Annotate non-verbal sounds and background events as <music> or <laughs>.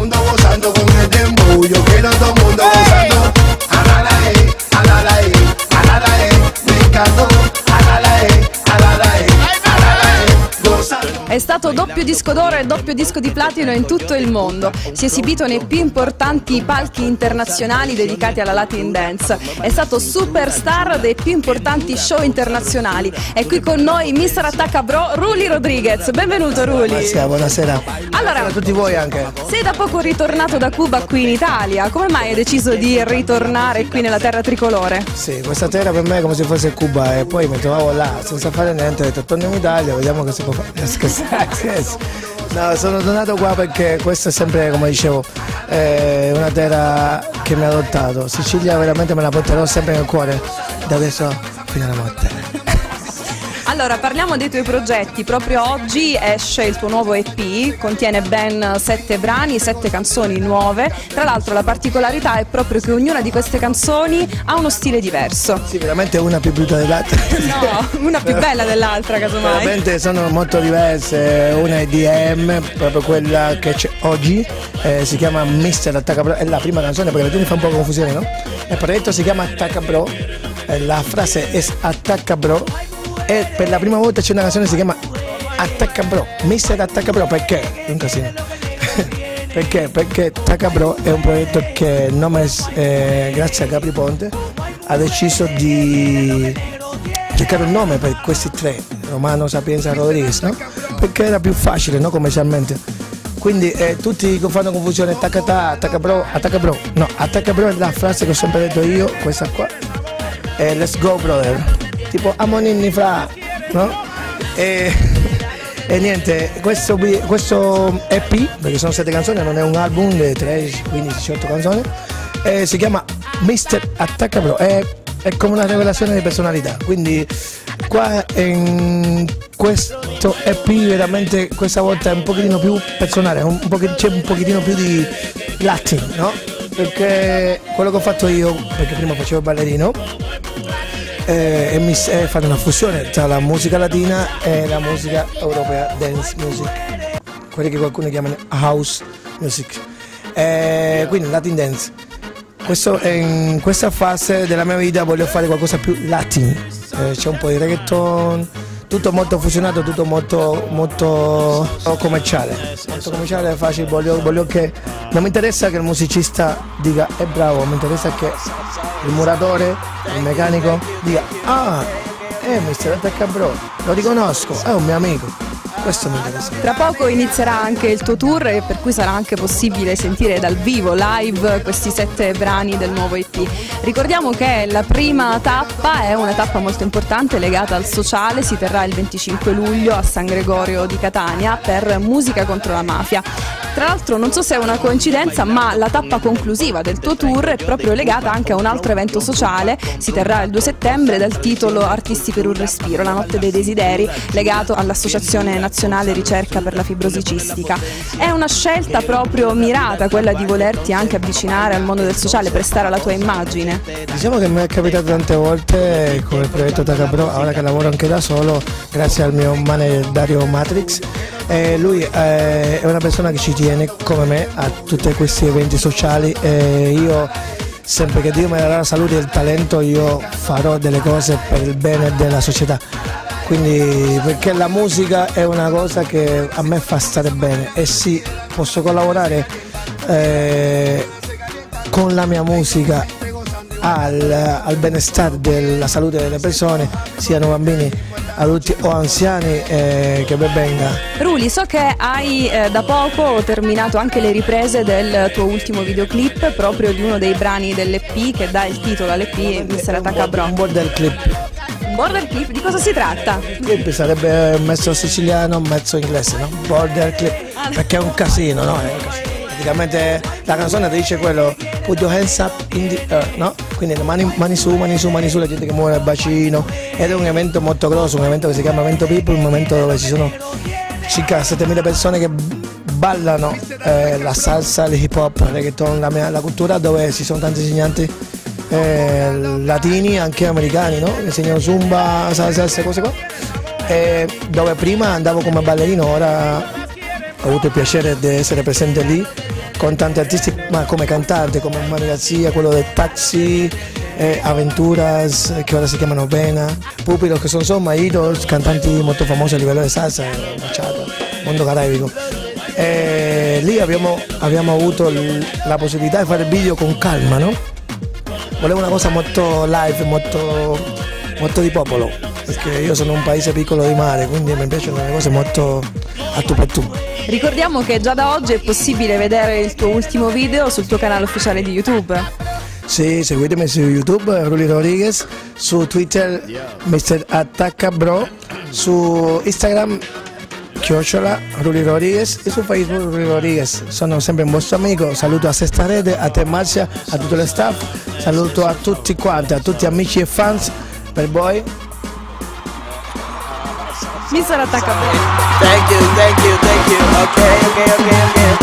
mundo gozando con el dembow. Yo quiero todo el mundo gozando. Alala, eh, alala, eh, alala, eh, me È stato doppio disco d'oro e doppio disco di platino in tutto il mondo. Si è esibito nei più importanti palchi internazionali dedicati alla Latin Dance. È stato superstar dei più importanti show internazionali. È qui con noi Mr. Attacca Bro Ruli Rodriguez. Benvenuto Ruli. Buonasera, buonasera. Allora, a tutti voi anche. sei da poco ritornato da Cuba qui in Italia. Come mai hai deciso di ritornare qui nella terra tricolore? Sì, questa terra per me è come se fosse Cuba e poi mi trovavo là senza fare niente, ho detto torno in Italia, vediamo che si può fare. <laughs> No, sono tornato qua perché questa è sempre, come dicevo, è una terra che mi ha adottato. Sicilia veramente me la porterò sempre nel cuore, da adesso fino alla morte. Allora, parliamo dei tuoi progetti. Proprio oggi esce il tuo nuovo EP, contiene ben sette brani, sette canzoni nuove. Tra l'altro la particolarità è proprio che ognuna di queste canzoni ha uno stile diverso. Sì, veramente una più brutta dell'altra. <laughs> No, una più bella dell'altra, casomai. Veramente sono molto diverse, una è DM, proprio quella che c'è oggi, eh, si chiama Mister Attacca Pro, è la prima canzone perché la fa un po' confusione, no? Il progetto si chiama Attacca Bro, eh, la frase è Attacca Bro e per la prima volta c'è una canzone che si chiama Attacca Bro, Mister Attacca Bro, perché? Un casino. <laughs> perché? Perché Attacca Bro è un progetto che nome, eh, grazie a Capri Ponte, ha deciso di cercare un nome per questi tre, Romano, Sapienza e Rodriguez, no? Perché era più facile, no? Commercialmente. Quindi eh, tutti fanno confusione, attacca ta, attacca bro, attacca bro. No, attacca bro è la frase che ho sempre detto io, questa qua. Eh, let's go brother. Tipo amoninni fra, no? E, e niente, questo, questo EP, perché sono sette canzoni, non è un album di 13, 15, 18 canzoni, eh, si chiama Mr. Attacca Bro. È, è come una rivelazione di personalità. Quindi qua in questo EP veramente questa volta è un pochettino più personale, un poche- c'è un pochettino più di latin, no? Perché quello che ho fatto io, perché prima facevo ballerino, eh, e mi è fare una fusione tra la musica latina e la musica europea, dance music, quelli che qualcuno chiamano house music. Eh, quindi Latin dance. Questo, in questa fase della mia vita voglio fare qualcosa più latin, Eh, c'è un po' di reggaeton, tutto molto fusionato, tutto molto, molto commerciale, molto commerciale, facile, voglio, voglio che non mi interessa che il musicista dica è bravo, mi interessa che il muratore, il meccanico dica ah, è Mr. Attacca Bro, lo riconosco, è un mio amico, questo mi interessa. Tra poco inizierà anche il tuo tour per cui sarà anche possibile sentire dal vivo, live, questi sette brani del nuovo EP. Ricordiamo che la prima tappa è una tappa molto importante legata al sociale, si terrà il 25 luglio a San Gregorio di Catania per Musica contro la mafia. Tra l'altro non so se è una coincidenza, ma la tappa conclusiva del tuo tour è proprio legata anche a un altro evento sociale, si terrà il 2 settembre dal titolo Artisti per un respiro, la notte dei desideri, legato all'Associazione Nazionale Ricerca per la Fibrosi Cistica. È una scelta proprio mirata quella di volerti anche avvicinare al mondo del sociale, prestare la tua immagine. Diciamo che mi è capitato tante volte con il progetto Takabro, ora che lavoro anche da solo, grazie al mio manager Dario Matrix. E lui eh, è una persona che ci tiene come me a tutti questi eventi sociali e io sempre che Dio mi darà la salute e il talento io farò delle cose per il bene della società. Quindi perché la musica è una cosa che a me fa stare bene e sì, posso collaborare eh, con la mia musica al, al benestare della salute delle persone, siano bambini, adulti o anziani, eh, che ben venga. Ruli, so che hai eh, da poco terminato anche le riprese del tuo ultimo videoclip, proprio di uno dei brani dell'EP che dà il titolo all'EP, Mr. Attacca Bro. Un border clip. Un border clip, di cosa si tratta? Clip sarebbe mezzo siciliano, mezzo inglese, no? Border clip. Perché è un casino, no? È un casino. Praticamente la canzone dice quello put your hands up in the air, no? Quindi mani, mani su, mani su, mani su, la gente che muove il bacino. Ed è un evento molto grosso, un evento che si chiama Evento People, un momento dove ci sono circa 7000 persone che ballano eh, la salsa, l'hip hop, il reggaeton, la, mia- la cultura dove ci sono tanti insegnanti eh, latini, anche americani, no? Insegnano zumba, salsa, queste cose qua. E dove prima andavo come ballerino, ora ho avuto il piacere di essere presente lì con tanti artisti, ma come cantante, come Mario Garzia, quello del Taxi, eh, Aventuras, che ora si chiamano Vena, Pupilo, che sono insomma idols, cantanti molto famosi a livello di salsa, bachata, mondo caraibico. E lì abbiamo, abbiamo avuto la possibilità di fare il video con calma, no? Volevo una cosa molto live, molto, molto di popolo, perché io sono un paese piccolo di mare, quindi mi piacciono le cose molto a tu per tu. Ricordiamo che già da oggi è possibile vedere il tuo ultimo video sul tuo canale ufficiale di YouTube. Sì, seguitemi su YouTube, Ruli Rodriguez, su Twitter, Mr. Attacca Bro, su Instagram, Chiocciola, Ruli Rodriguez e su Facebook Ruli Rodriguez. Sono sempre un vostro amico, saluto a Sesta Rete, a te Marzia, a tutto lo staff, saluto a tutti quanti, a tutti amici e fans per voi. Mister Attacca Thank you, thank you, thank you. Okay, okay, okay, okay.